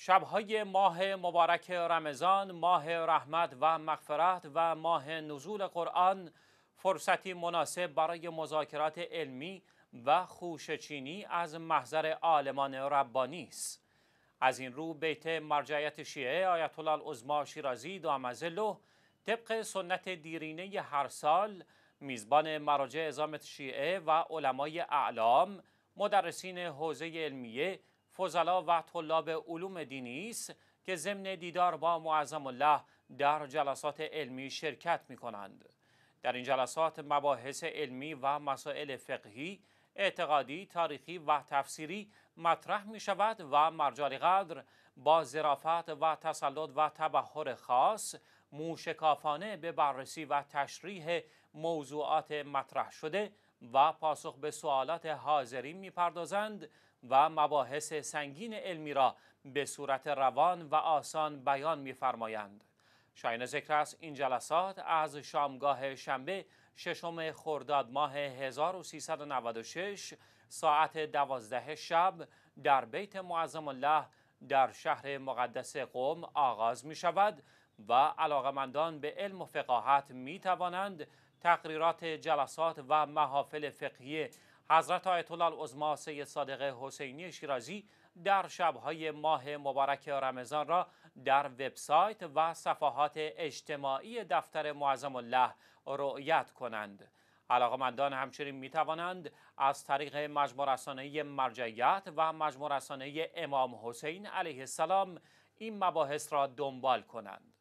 شبهای ماه مبارک رمضان ماه رحمت و مغفرت و ماه نزول قرآن فرصتی مناسب برای مذاکرات علمی و خوشچینی از محضر عالمان ربانی است. از این رو بیت مرجعیت شیعه آیت الله العظما شیرازی دامزلو طبق سنت دیرینه هر سال میزبان مراجع ازامت شیعه و علمای اعلام مدرسین حوزه علمیه فضلا و طلاب علوم دینی است که ضمن دیدار با معظم الله در جلسات علمی شرکت می کنند. در این جلسات مباحث علمی و مسائل فقهی، اعتقادی، تاریخی و تفسیری مطرح می شود و مرجان قدر با ظرافت و تسلط و تبهر خاص موشکافانه به بررسی و تشریح موضوعات مطرح شده و پاسخ به سوالات حاضرین می‌پردازند و مباحث سنگین علمی را به صورت روان و آسان بیان میفرمایند. شاین ذکر است این جلسات از شامگاه شنبه ششم خرداد ماه 1396 ساعت دوازده شب در بیت معظم الله در شهر مقدس قوم آغاز می شود و علاقمندان به علم و فقاهت می توانند تقریرات جلسات و محافل فقهی حضرت آیت الله العظما سید صادق حسینی شیرازی در شبهای ماه مبارک رمضان را در وبسایت و صفحات اجتماعی دفتر معظم الله رؤیت کنند. علاقمندان همچنین می توانند از طریق مجموع رسانه مرجعیت و مجموع رسانه امام حسین علیه السلام این مباحث را دنبال کنند.